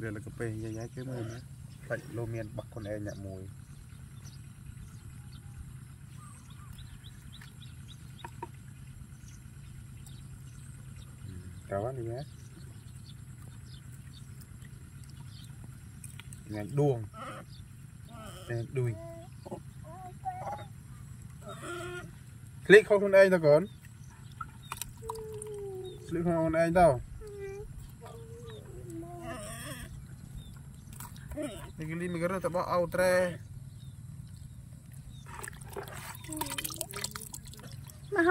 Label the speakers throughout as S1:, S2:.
S1: รือละกระเปงใหญ่ๆแค่มือนะไปโลเมียนบักคนแอเนี่ยมวยกาวันนี่นะงานดวงงานดุยคลิกของคุณเองนะก่อนคลิกของคุณเองเด้า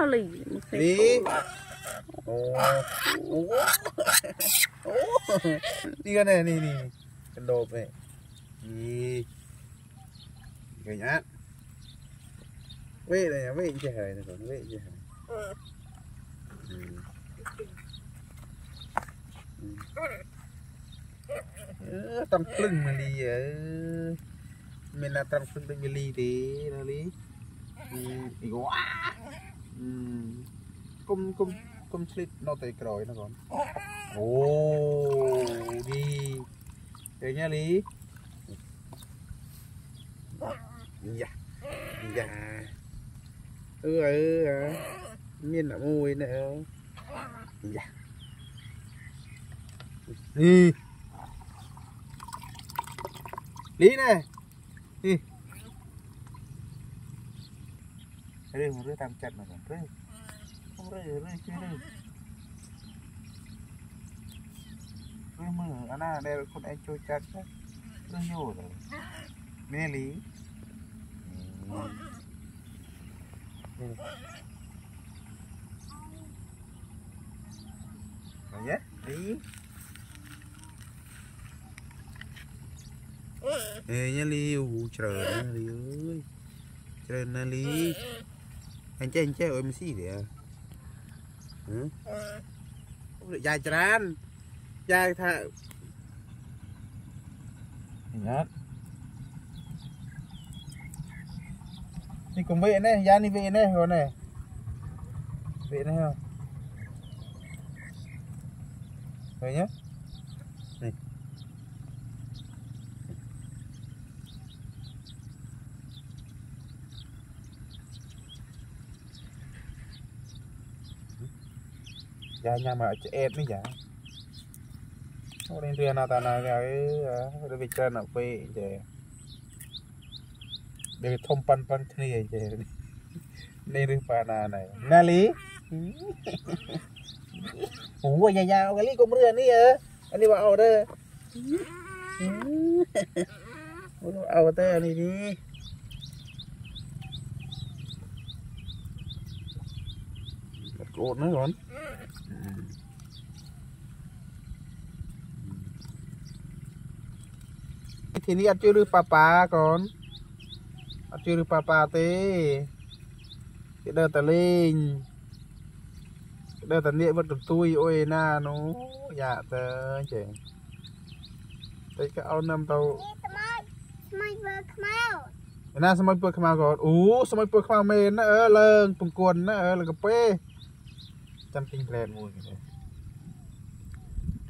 S2: លី
S1: Lý Ồ Ồ Ồ Đi cái này, này, này Cái đồ này Đi Cái nhát Vệ này, vệ chè hời này còn vệ chè hời Ừ. Ừ. Ờ, Ờ, tâm lưng mà đi ở Mình là tâm lưng đừng đi thì nó đi ừ, thì quá. Ừ. Cung cung cung slip nó tay còi nó còn. Ô đi. Thế nhá Lý Dạ. Dạ. Ừ ừ à Miên là mùi nè Dạ. Đi Lý nè. Đi. Rơi mà rơi tam chặt mà còn rơi Không rơi rơi chưa rơi Rơi mưa anh à đây con anh chơi chặt á Rơi vô rồi. Nè Lý. Ừ. Đây này. Rồi nhé Lý Ê nhá Lý trời nè Lý ơi. Trời nha li Anh chơi anh chơi ơi mình xí vậy à? Hả? Dài tràn Dài thà Nhát Đi cùng vệ này, ra đi vệ này rồi này. Vệ này không? Rồi nhé Này Dạ nhà mà chị em mới dạ Ô lên thuyền nào ta nào cái Đây bị chân ở quê chị Đây thông pan pan thế chị nên đi pa na này. Nga lý. Ủa dạ dạ cái lý cũng rửa ní à Anh đi vào đây Ủa, vào đây anh đi cột nữa còn. ทีนี้อัดชื่อรือป้าป้าก่อนอัดชื่อรือป้าป้าเต้เดินตะเลงเดินตะเนี่ยมันกับตุยโอ้ยหน้าหนูอยากเจอเจ๋งតែក៏អូននាំទៅ
S2: ស្មៃស្មៃពើខ្មៅ
S1: ណាស្មៃពើខ្មៅក៏អូស្មៃពើខ្មៅមែនណាអើឡើងពង្គន់ណាអើឡើងកាពេ ừ cái như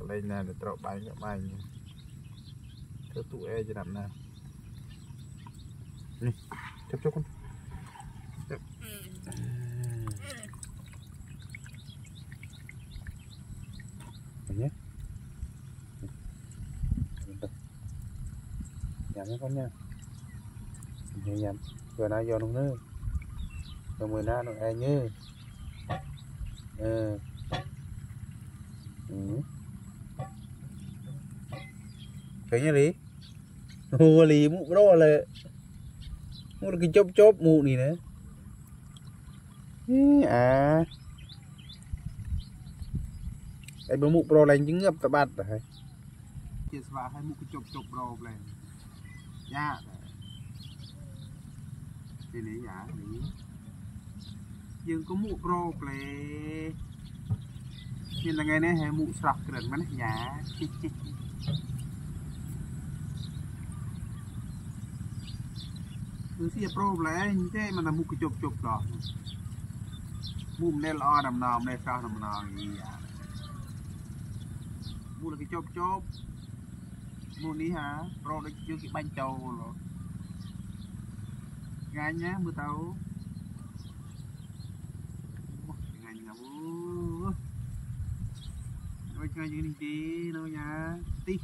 S1: lý cái này cái bữa mụ pro lành chứng ngập ta cái chốp nha. Thì lý giả lý dương có mụ pro play nó giả chích ừ. ừ. kayaknya li mua li mu bro le mu lagi chop chop mu ni nè à ai bơ mu bro lên chứng ngập ta bắt rồi chia sẻ hai mu cái chop chop bro lên Dạ. thì lý giả lý យើងក៏មុខរោប្លេមានថ្ងៃនេះហើយមុខស្រស់ក្រឹងមែនយ៉ាជីជីគឺជាប្រូប្លេទេមិនតែមុខកជប់ជប់ដល់មុខនេះល្អដំណោមនេះស្រស់ដំណោមយ៉ាមុខកជប់ជប់មុខនេះហាប្រូដូចយើងគេបាញ់ចូលថ្ងៃណាមើលទៅ ngủ Ôi chơi như đi đâu nha Tí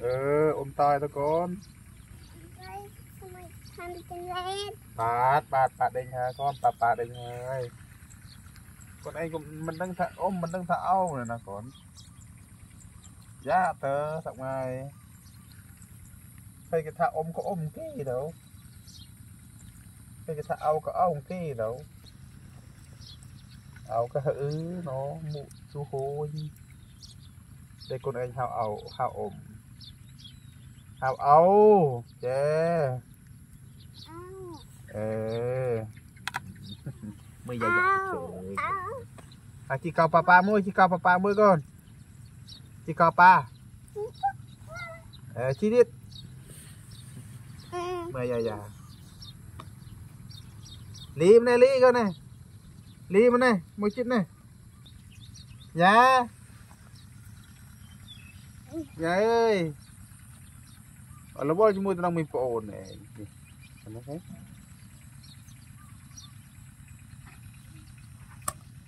S1: Ừ, ôm tay thôi con. Bạt, bạt, bạt đình hả con, bạt, bạt đình ơi. Con ấy cũng, mình đang thả, ôm mình đang thả âu này nè con. Dạ, tớ, sọng ngay phải cái thả ôm có ôm cái đâu. Phải cái thả ao có ông cái đâu. Áo có hữ nó mụ chú hôi. Đây con anh hào ẩu hào ôm Hào ẩu Chê Ờ Mới dạy dài trời À chị cao papa mới chị cao papa mới con. Chị cao pa Ờ chị đi. Mày già Lý bên này, lý con này. Lý này, một chút này. Dạ. Dạ ơi. Ở lớp bó chứ mua tôi đang mình phụ dạ, này.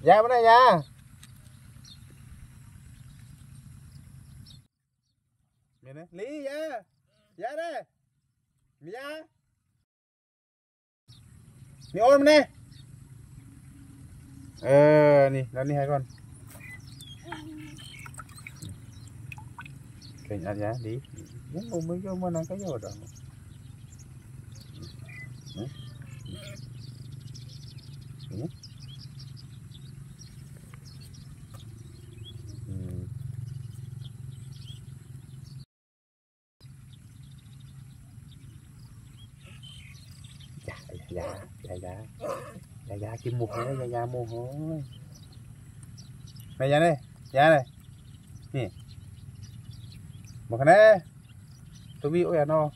S1: Dạ này dạ. Lý dạ. Dạ Mía. Mía Mày ôm nè. Ờ, nè, nó đi hai con. Kênh ăn giá đi. Những ngủ mới vô mà nó cái gì rồi đó. Ừ. Ừ dạ dạ dạ. Dạ dạ chim mua hổ dạ dạ mua hổ này dạ đây dạ này. Nè. Một cái này tôi biết ôi à no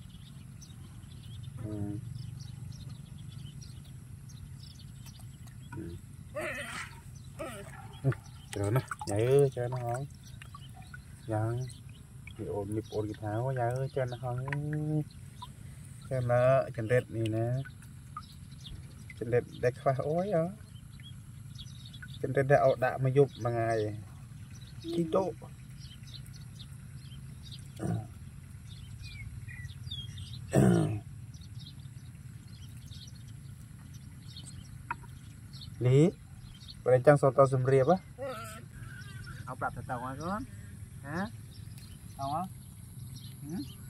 S1: rồi nó. Dạ ơi cho nó không dạ. Nhịp ổn nhịp ổn, cái tháo dạ ơi cho nó không xem nó chân tết này nè. ចំណិតដែលខ្វះអូយអចំណិតដែលអោដាក់មកយប់មួយថ្ងៃជីតោលីបើចង់សតសំរៀបអោប្រាប់ទៅតោងអើកូនហ៎តោងអើ